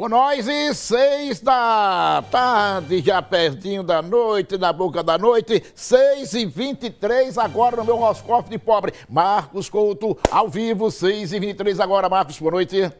Com nós e seis da tarde, já pertinho da noite, na boca da noite, seis e vinte e três agora no meu Roscoff de pobre. Marcos Couto, ao vivo, seis e vinte e três agora. Marcos, boa noite.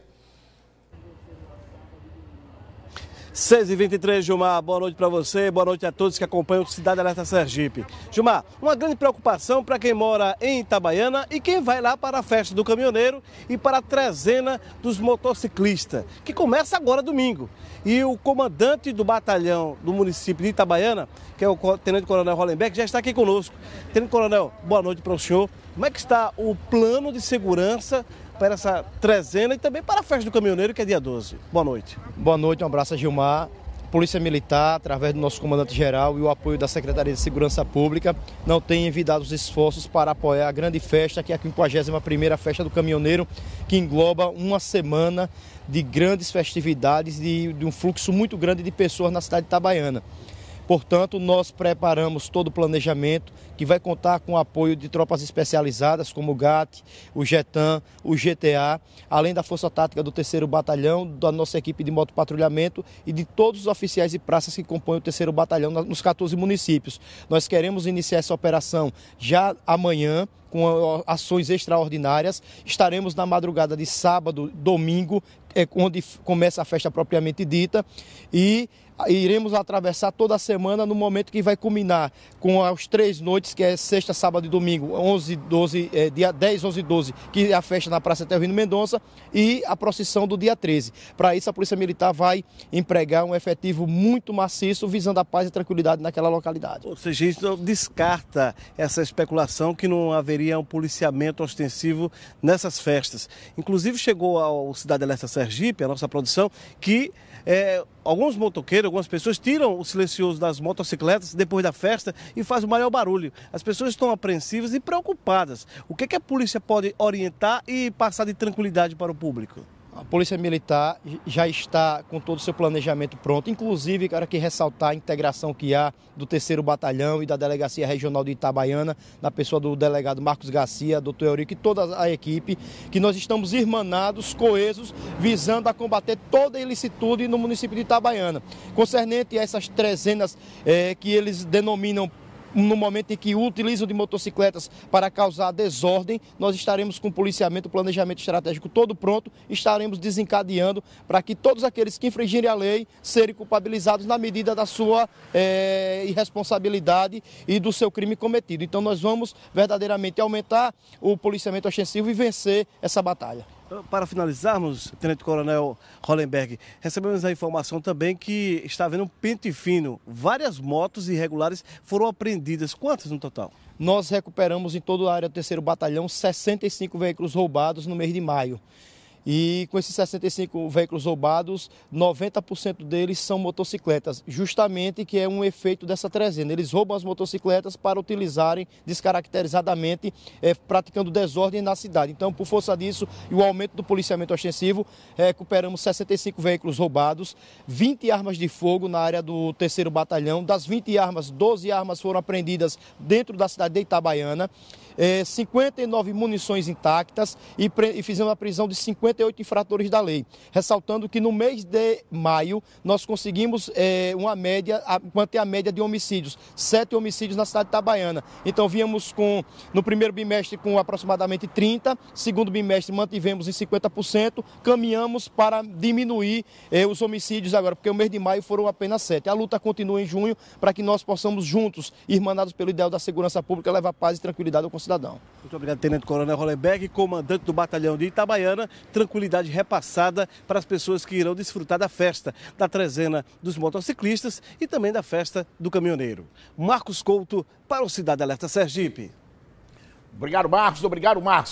6h23, Gilmar, boa noite para você, boa noite a todos que acompanham o Cidade Alerta Sergipe. Gilmar, uma grande preocupação para quem mora em Itabaiana e quem vai lá para a festa do caminhoneiro e para a trezena dos motociclistas, que começa agora domingo. E o comandante do batalhão do município de Itabaiana, que é o Tenente Coronel Hollenberg, já está aqui conosco. Tenente Coronel, boa noite para o senhor. Como é que está o plano de segurança para essa trezena e também para a festa do caminhoneiro, que é dia 12. Boa noite. Boa noite, um abraço a Gilmar. Polícia Militar, através do nosso comandante-geral e o apoio da Secretaria de Segurança Pública, não tem envidado os esforços para apoiar a grande festa, que é a 51ª Festa do Caminhoneiro, que engloba uma semana de grandes festividades e de um fluxo muito grande de pessoas na cidade de Itabaiana. Portanto, nós preparamos todo o planejamento que vai contar com o apoio de tropas especializadas como o GAT, o GETAM, o GTA, além da Força Tática do 3 Batalhão, da nossa equipe de motopatrulhamento e de todos os oficiais e praças que compõem o 3 Batalhão nos 14 municípios. Nós queremos iniciar essa operação já amanhã, com ações extraordinárias. Estaremos na madrugada de sábado, domingo, é onde começa a festa propriamente dita, e iremos atravessar toda a semana no momento que vai culminar com as três noites, que é sexta, sábado e domingo, 11, 12, é, dia 10, 11 e 12, que é a festa na Praça Tervino Mendonça, e a procissão do dia 13. Para isso, a Polícia Militar vai empregar um efetivo muito maciço, visando a paz e tranquilidade naquela localidade. Ou seja, isso descarta essa especulação que não haveria um policiamento ostensivo nessas festas. Inclusive, chegou ao Cidade Alerta Sergipe, a nossa produção, que é, alguns motoqueiros, algumas pessoas tiram o silencioso das motocicletas depois da festa e faz o maior barulho. As pessoas estão apreensivas e preocupadas. O que, que a polícia pode orientar e passar de tranquilidade para o público? A Polícia Militar já está com todo o seu planejamento pronto, inclusive quero aqui ressaltar a integração que há do terceiro batalhão e da Delegacia Regional de Itabaiana, na pessoa do delegado Marcos Garcia, doutor Eurico e toda a equipe, que nós estamos irmanados, coesos, visando a combater toda a ilicitude no município de Itabaiana. Concernente a essas trezenas é, que eles denominam no momento em que utilizam de motocicletas para causar desordem, nós estaremos com o policiamento, o planejamento estratégico todo pronto, estaremos desencadeando para que todos aqueles que infringirem a lei serem culpabilizados na medida da sua é, irresponsabilidade e do seu crime cometido. Então nós vamos verdadeiramente aumentar o policiamento ostensivo e vencer essa batalha. Para finalizarmos, Tenente Coronel Hollenberg, recebemos a informação também que está havendo um pente fino. Várias motos irregulares foram apreendidas. Quantas no total? Nós recuperamos em toda a área do terceiro batalhão 65 veículos roubados no mês de maio. E com esses 65 veículos roubados, 90% deles são motocicletas, justamente que é um efeito dessa trezena. Eles roubam as motocicletas para utilizarem descaracterizadamente, é, praticando desordem na cidade. Então, por força disso e o aumento do policiamento ostensivo, recuperamos 65 veículos roubados, 20 armas de fogo na área do terceiro batalhão. Das 20 armas, 12 armas foram apreendidas dentro da cidade de Itabaiana é, 59 munições intactas e, e fizemos a prisão de 58 infratores da lei. Ressaltando que no mês de maio nós conseguimos é, uma média, manter a média de homicídios, sete homicídios na cidade de Itabaiana. Então viemos com, no primeiro bimestre com aproximadamente 30, segundo bimestre mantivemos em 50%, caminhamos para diminuir é, os homicídios agora, porque o mês de maio foram apenas sete. A luta continua em junho para que nós possamos juntos, irmanados pelo ideal da segurança pública, levar paz e tranquilidade ao cidadão. Muito obrigado, Tenente Coronel Hollenberg, comandante do batalhão de Itabaiana. Tranquilidade repassada para as pessoas que irão desfrutar da festa da trezena dos motociclistas e também da festa do caminhoneiro. Marcos Couto para o Cidade Alerta Sergipe. Obrigado, Marcos. Obrigado, Marcos.